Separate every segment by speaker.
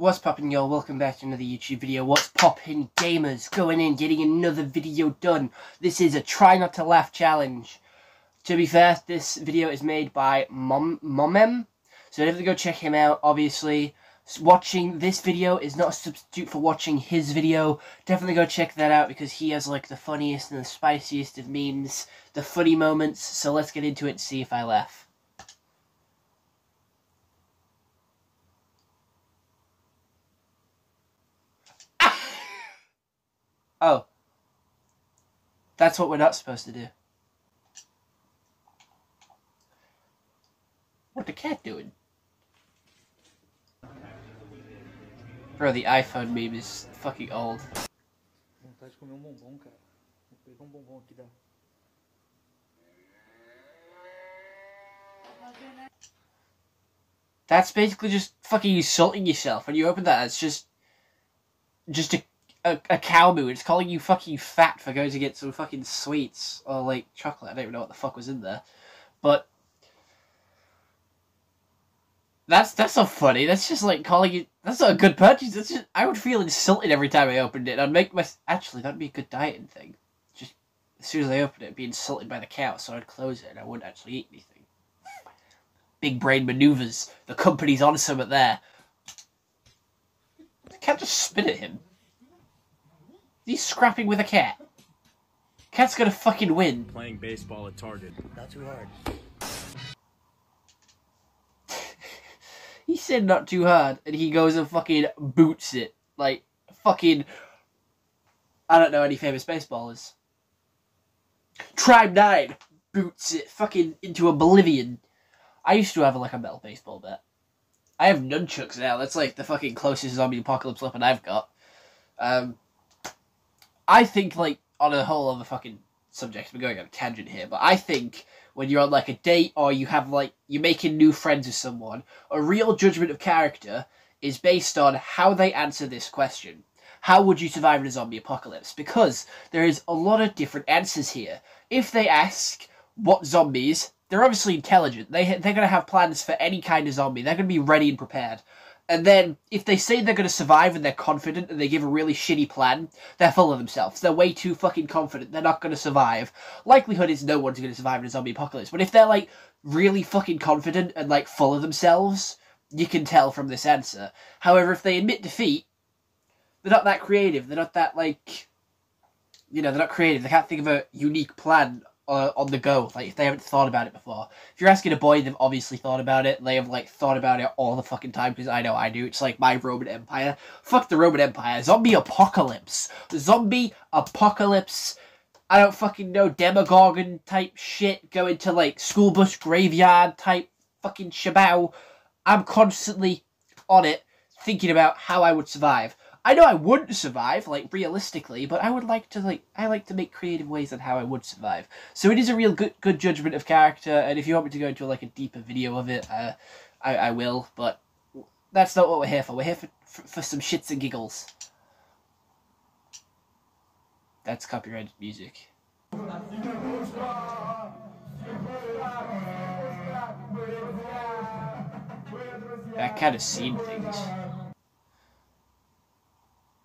Speaker 1: What's poppin' y'all? Welcome back to another YouTube video. What's poppin' gamers? Going in, getting another video done. This is a try not to laugh challenge. To be fair, this video is made by Mom Momem. So definitely go check him out, obviously. Watching this video is not a substitute for watching his video. Definitely go check that out because he has like the funniest and the spiciest of memes, the funny moments. So let's get into it and see if I laugh. Oh. That's what we're not supposed to do. What the cat doing? Bro, the iPhone meme is fucking old. That's basically just fucking insulting yourself. When you open that, it's just... Just a a, a cow moo. It's calling you fucking fat for going to get some fucking sweets or like chocolate. I don't even know what the fuck was in there, but that's that's not funny. That's just like calling you. That's not a good purchase. That's just I would feel insulted every time I opened it. I'd make my actually that'd be a good dieting thing. Just as soon as I opened it, I'd be insulted by the cow, so I'd close it and I wouldn't actually eat anything. Big brain maneuvers. The company's on something there. Can't just spit at him. He's scrapping with a cat. Cat's gonna fucking win.
Speaker 2: Playing baseball at Target.
Speaker 3: Not too hard.
Speaker 1: he said not too hard, and he goes and fucking boots it. Like, fucking. I don't know any famous baseballers. Tribe 9 boots it fucking into oblivion. I used to have like a metal baseball bat. I have nunchucks now. That's like the fucking closest zombie apocalypse weapon I've got. Um, I think like on a whole other fucking subject, we're going on a tangent here, but I think when you're on like a date or you have like you're making new friends with someone, a real judgment of character is based on how they answer this question. How would you survive in a zombie apocalypse? Because there is a lot of different answers here. If they ask what zombies, they're obviously intelligent. They they're gonna have plans for any kind of zombie. They're gonna be ready and prepared. And then, if they say they're going to survive and they're confident and they give a really shitty plan, they're full of themselves. They're way too fucking confident. They're not going to survive. Likelihood is no one's going to survive in a zombie apocalypse. But if they're, like, really fucking confident and, like, full of themselves, you can tell from this answer. However, if they admit defeat, they're not that creative. They're not that, like, you know, they're not creative. They can't think of a unique plan uh, on the go. Like if they haven't thought about it before. If you're asking a boy, they've obviously thought about it. They have like thought about it all the fucking time because I know I do. It's like my Roman Empire. Fuck the Roman Empire. Zombie apocalypse. Zombie apocalypse. I don't fucking know Demogorgon type shit. Going to like school bus graveyard type fucking shabao. I'm constantly on it thinking about how I would survive. I know I wouldn't survive, like realistically, but I would like to like I like to make creative ways on how I would survive. So it is a real good good judgment of character, and if you want me to go into like a deeper video of it, uh, I I will. But that's not what we're here for. We're here for for, for some shits and giggles. That's copyrighted music. That kind of seen things.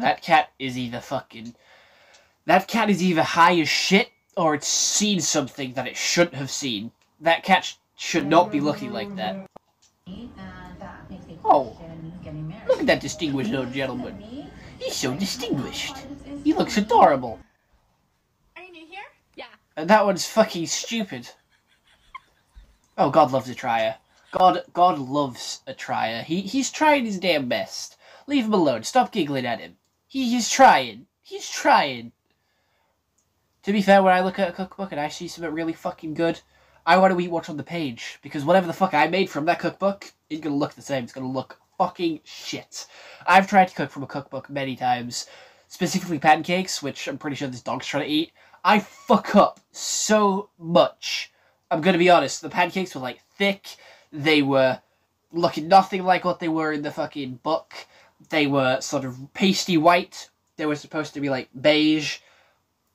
Speaker 1: That cat is either fucking. That cat is either high as shit or it's seen something that it shouldn't have seen. That cat sh should not be looking like that. Oh, look at that distinguished old gentleman. He's so distinguished. He looks adorable.
Speaker 4: Are you new here? Yeah.
Speaker 1: And that one's fucking stupid. Oh, God loves a trier. God, God loves a trier. He, he's trying his damn best. Leave him alone. Stop giggling at him. He, he's trying. He's trying. To be fair, when I look at a cookbook and I see something really fucking good, I want to eat what's on the page. Because whatever the fuck I made from that cookbook going to look the same. It's to look fucking shit. I've tried to cook from a cookbook many times. Specifically pancakes, which I'm pretty sure this dog's trying to eat. I fuck up so much. I'm to be honest. The pancakes were, like, thick. They were looking nothing like what they were in the fucking book. They were sort of pasty white. They were supposed to be like beige.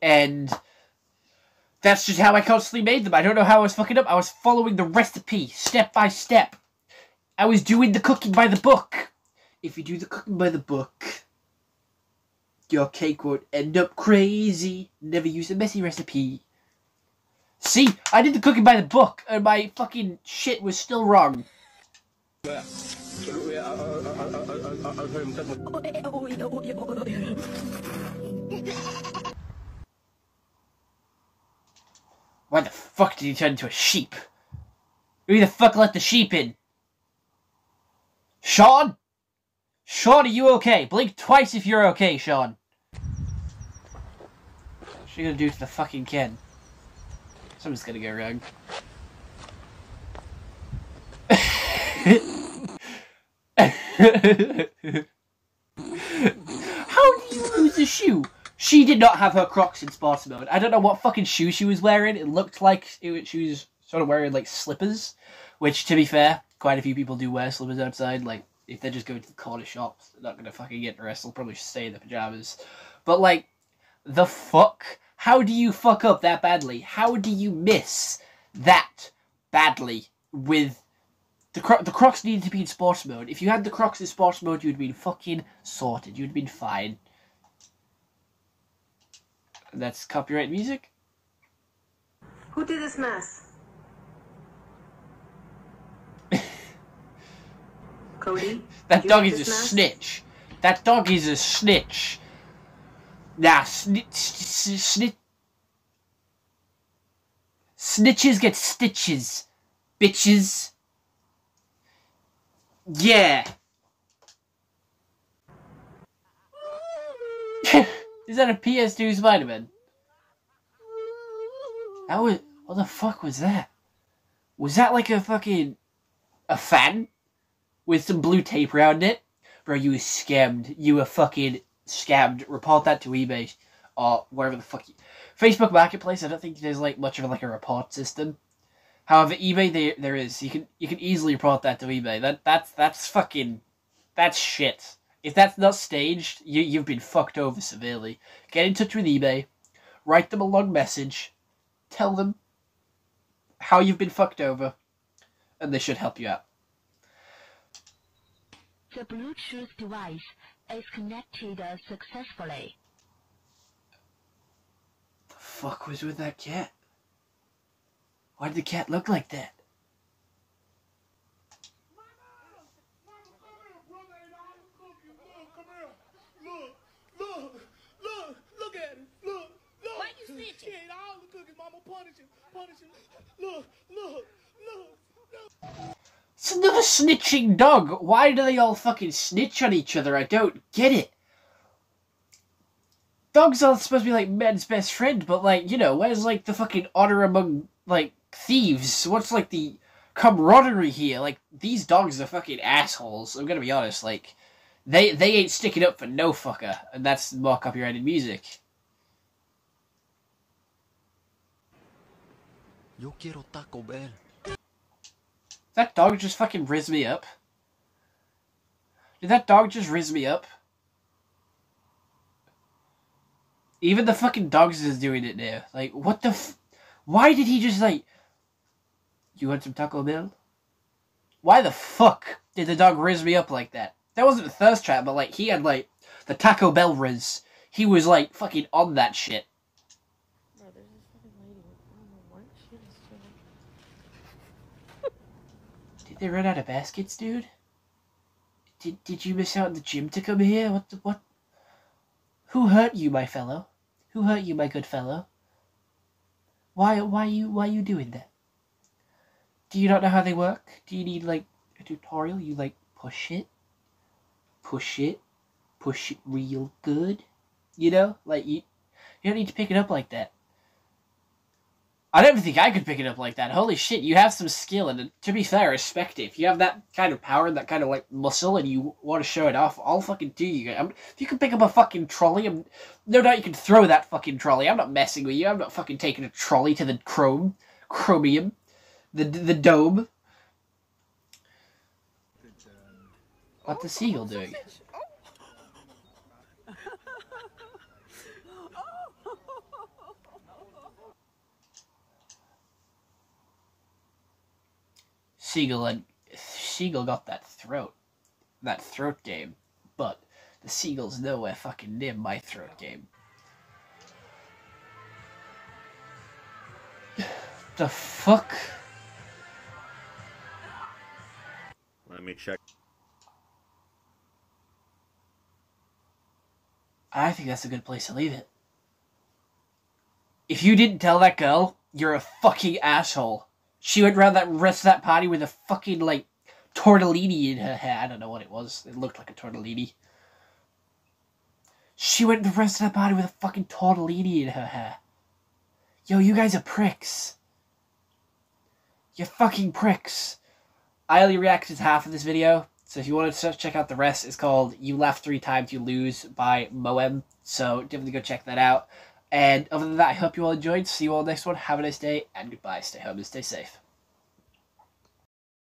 Speaker 1: And that's just how I constantly made them. I don't know how I was fucking up. I was following the recipe step by step. I was doing the cooking by the book. if you do the cooking by the book, your cake won't end up crazy. Never use a messy recipe. See, I did the cooking by the book, and my fucking shit was still wrong. Why the fuck did he turn into a sheep? Who the fuck let the sheep in? Sean? Sean, are you okay? Blink twice if you're okay, Sean. What's she gonna do to the fucking kid? Something's gonna go wrong. How do you lose a shoe? She did not have her Crocs in sports mode. I don't know what fucking shoe she was wearing. It looked like it, she was sort of wearing like slippers, which, to be fair, quite a few people do wear slippers outside. Like if they're just going to the corner shops, they're not gonna fucking get dressed. They'll probably stay in their pajamas. But like, the fuck? How do you fuck up that badly? How do you miss that badly with the Cro- the Crocs needed to be in sports mode. If you had the Crocs in sports mode, you'd been fucking sorted. You'd been fine. That's copyright music.
Speaker 2: Who did this mess? Cody?
Speaker 1: That
Speaker 2: you
Speaker 1: dog is a
Speaker 2: mess?
Speaker 1: snitch. That dog is a snitch. Nah, snitch, snitch. Snitches get stitches, bitches. Yeah. is that a PS2 Spider-Man? That was what the fuck was that? Was that like a fucking a fan with some blue tape around it? Bro, you were scammed. You were fucking scammed. Report that to eBay or wherever the fuck. You... Facebook Marketplace. I don't think there's like much of like a report system. However, eBay there there is. You can you can easily report that to eBay. That that's that's fucking that's shit. If that's not staged, you you've been fucked over severely. Get in touch with eBay, write them a long message, tell them how you've been fucked over, and they should help you out.
Speaker 5: The Bluetooth device is connected uh, successfully.
Speaker 1: The fuck was with that cat? Why did the cat look like that? It's another snitching dog. Why do they all fucking snitch on each other? I don't get it. Dogs are supposed to be like men's best friend, but like, you know, where's like the fucking honor among like thieves? What's like the camaraderie here? Like these dogs are fucking assholes. I'm gonna be honest. Like they they ain't sticking up for no fucker, and that's more copyrighted music.
Speaker 6: Yo quiero Taco Bell.
Speaker 1: That dog just fucking riz me up. Did that dog just riz me up? Even the fucking dogs is doing it now. Like, what the f- Why did he just, like... You want some Taco Bell? Why the fuck did the dog riz me up like that? That wasn't a thirst trap, but, like, he had, like, the Taco Bell riz. He was, like, fucking on that shit.
Speaker 7: Bro, there's this fucking lady. I don't know what she is doing.
Speaker 1: Did they run out of baskets, dude? Did Did you miss out on the gym to come here? What the what? Who hurt you, my fellow? Who hurt you, my good fellow? Why Why you Why you doing that? Do you not know how they work? Do you need like a tutorial? You like push it, push it, push it real good. You know, like you you don't need to pick it up like that. I don't think I could pick it up like that. Holy shit, you have some skill, and uh, to be fair, I respect it. If you have that kind of power, and that kind of like muscle, and you want to show it off, I'll fucking do you. I'm, if you can pick up a fucking trolley, I'm, no doubt you can throw that fucking trolley. I'm not messing with you. I'm not fucking taking a trolley to the chrome, chromium, the the dome. What the seagull doing? Seagull and Seagull got that throat. that throat game, but the seagull's nowhere fucking near my throat game. the fuck?
Speaker 8: Me check.
Speaker 1: I think that's a good place to leave it. If you didn't tell that girl, you're a fucking asshole. She went around that rest of that party with a fucking like tortellini in her hair. I don't know what it was. It looked like a tortellini. She went the rest of that party with a fucking tortellini in her hair. Yo, you guys are pricks. You're fucking pricks. I only reacted to half of this video, so if you want to check out the rest, it's called You Laugh Three Times, You Lose by Moem. So definitely go check that out. And other than that, I hope you all enjoyed. See you all next one. Have a nice day, and goodbye. Stay home and stay safe.